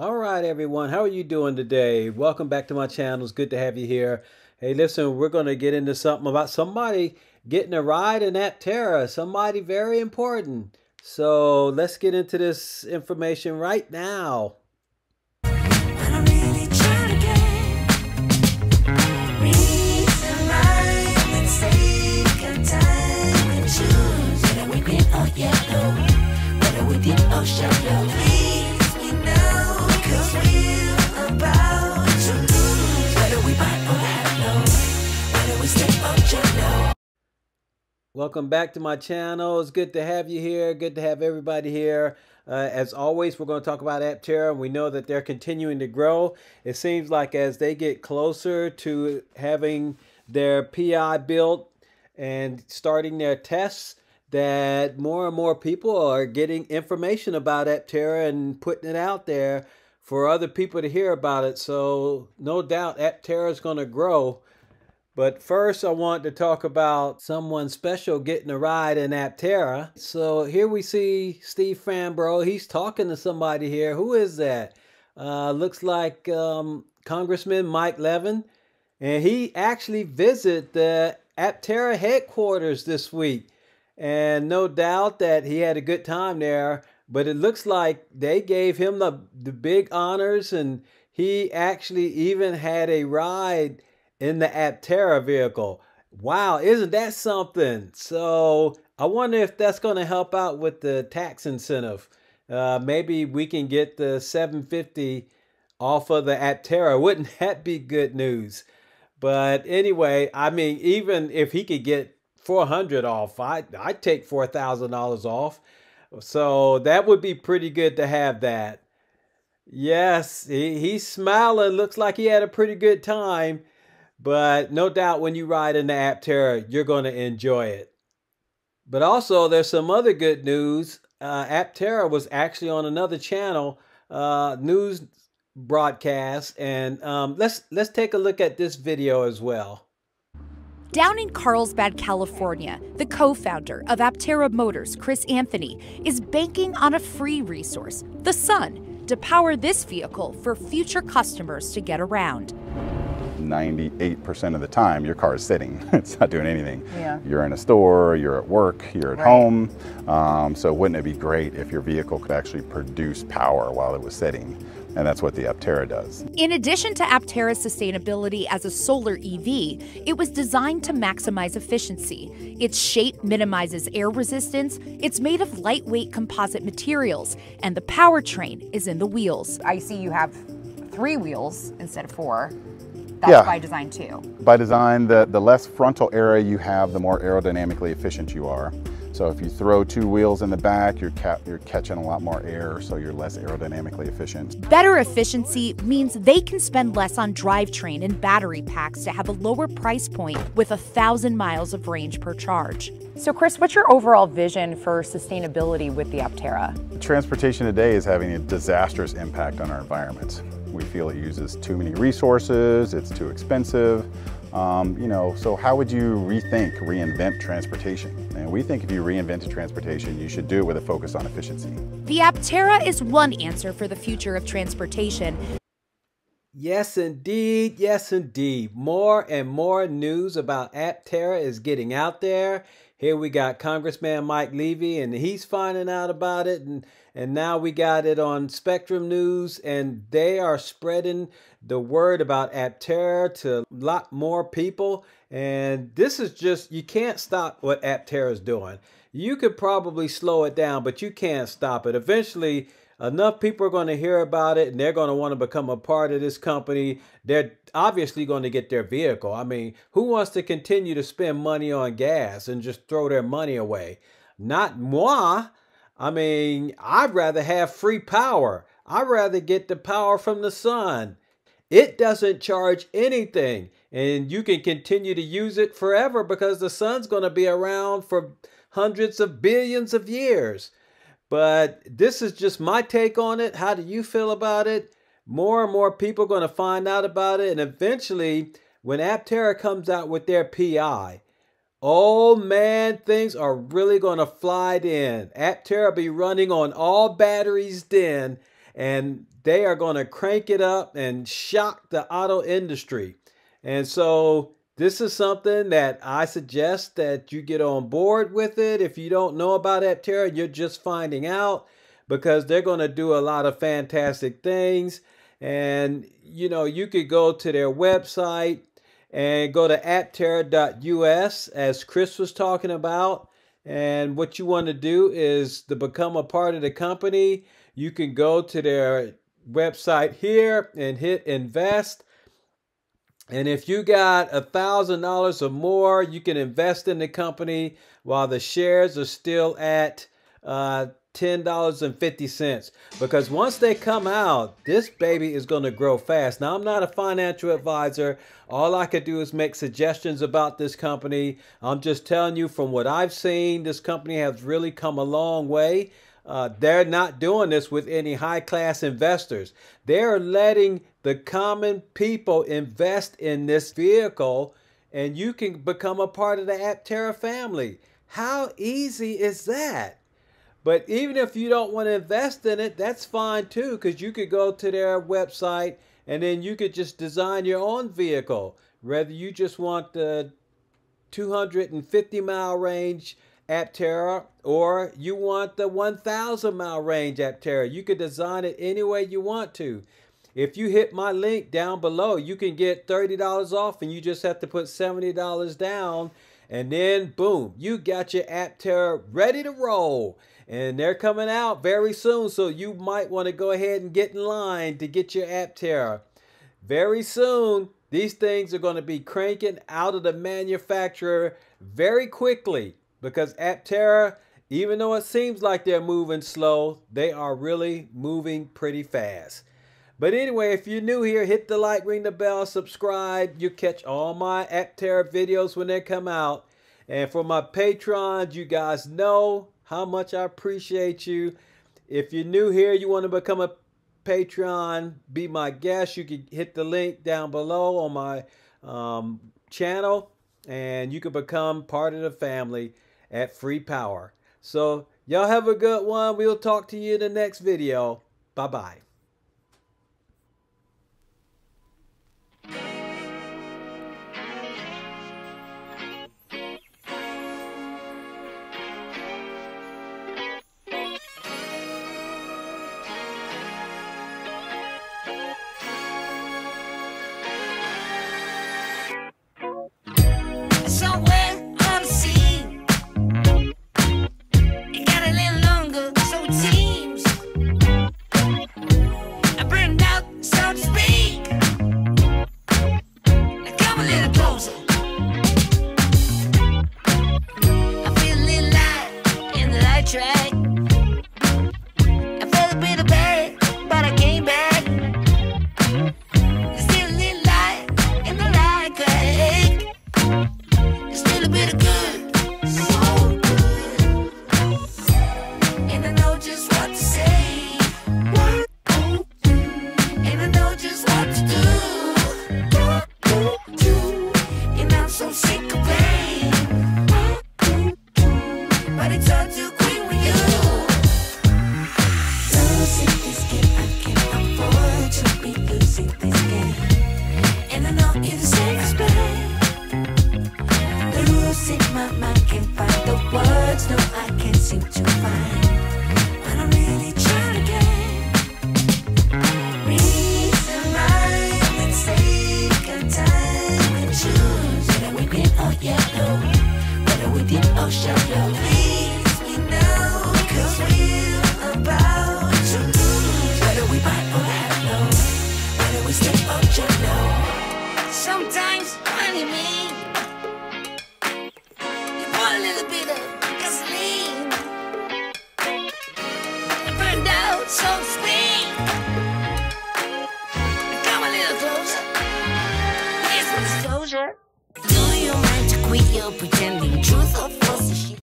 All right, everyone. How are you doing today? Welcome back to my channel. It's good to have you here. Hey, listen, we're going to get into something about somebody getting a ride in Aptera, somebody very important. So let's get into this information right now. Welcome back to my channel. It's good to have you here. Good to have everybody here. Uh, as always, we're going to talk about Aptera, we know that they're continuing to grow. It seems like as they get closer to having their PI built and starting their tests, that more and more people are getting information about Aptera and putting it out there for other people to hear about it. So no doubt Aptera is going to grow. But first, I want to talk about someone special getting a ride in Aptera. So here we see Steve Fambro. He's talking to somebody here. Who is that? Uh, looks like um, Congressman Mike Levin. And he actually visited the Aptera headquarters this week. And no doubt that he had a good time there. But it looks like they gave him the, the big honors. And he actually even had a ride in the Aptera vehicle. Wow, isn't that something? So I wonder if that's going to help out with the tax incentive. Uh, maybe we can get the 750 off of the Aptera. Wouldn't that be good news? But anyway, I mean, even if he could get 400 off, I I'd take $4,000 off. So that would be pretty good to have that. Yes, he, he's smiling. Looks like he had a pretty good time. But no doubt when you ride in the Aptera, you're going to enjoy it. But also, there's some other good news. Uh, Aptera was actually on another channel, uh, news broadcast, and um, let's let's take a look at this video as well. Down in Carlsbad, California, the co founder of Aptera Motors, Chris Anthony, is banking on a free resource, the sun, to power this vehicle for future customers to get around. 98% of the time your car is sitting. it's not doing anything. Yeah. You're in a store, you're at work, you're at Right. home. Um, so wouldn't it be great if your vehicle could actually produce power while it was sitting? And that's what the Aptera does. In addition to Aptera's sustainability as a solar EV, it was designed to maximize efficiency. Its shape minimizes air resistance, it's made of lightweight composite materials, and the powertrain is in the wheels. I see you have three wheels instead of four. That's Yeah. by design too. By design, the, the less frontal area you have, the more aerodynamically efficient you are. So if you throw two wheels in the back, you're, ca- you're catching a lot more air, so you're less aerodynamically efficient. Better efficiency means they can spend less on drivetrain and battery packs to have a lower price point with a thousand miles of range per charge. So, Chris, what's your overall vision for sustainability with the Aptera? Transportation today is having a disastrous impact on our environment. We feel it uses too many resources, it's too expensive. Um, you know, so how would you rethink, reinvent transportation? And we think if you reinvent transportation, you should do it with a focus on efficiency. The Aptera is one answer for the future of transportation, Yes, indeed. Yes, indeed. More and more news about Aptera is getting out there. Here we got Congressman Mike Levy, and he's finding out about it, and and now we got it on Spectrum News, and they are spreading the word about Aptera to a lot more people. And this is just you can't stop what Aptera is doing. You could probably slow it down, but you can't stop it. Eventually, enough people are going to hear about it and they're going to want to become a part of this company. They're obviously going to get their vehicle. I mean, who wants to continue to spend money on gas and just throw their money away? Not moi. I mean, I'd rather have free power. I'd rather get the power from the sun. It doesn't charge anything, and you can continue to use it forever because the sun's going to be around for hundreds of billions of years. But this is just my take on it. How do you feel about it? More and more people are going to find out about it, and eventually, when Aptera comes out with their PI, oh man, things are really going to fly then. Aptera be running on all batteries then, and they are going to crank it up and shock the auto industry. And so this is something that I suggest that you get on board with it. If you don't know about Aptera, you're just finding out because they're going to do a lot of fantastic things. And you know, you could go to their website and go to aptera.us as Chris was talking about. And what you want to do is to become a part of the company. You can go to their website here and hit invest. And if you got a thousand dollars or more, you can invest in the company while the shares are still at uh, $10.50 because once they come out, this baby is going to grow fast. Now, I'm not a financial advisor. All I could do is make suggestions about this company. I'm just telling you from what I've seen, this company has really come a long way. Uh, they're not doing this with any high class investors. They're letting the common people invest in this vehicle, and you can become a part of the Aptera family. How easy is that? But even if you don't want to invest in it, that's fine too, because you could go to their website and then you could just design your own vehicle. Whether you just want the 250 mile range Aptera or you want the 1000 mile range Aptera, you could design it any way you want to. If you hit my link down below, you can get $30 off and you just have to put $70 down. And then boom, you got your Aptera ready to roll and they're coming out very soon. So you might want to go ahead and get in line to get your Aptera. Very soon, these things are going to be cranking out of the manufacturer very quickly because Aptera, even though it seems like they're moving slow, they are really moving pretty fast. But anyway, if you're new here, hit the like, ring the bell, subscribe. You catch all my Aptera videos when they come out. And for my patrons, you guys know how much I appreciate you. If you're new here, you want to become a Patreon, be my guest, you can hit the link down below on my um, channel and you can become part of the family at Free Power. So, y'all have a good one. We'll talk to you in the next video. Bye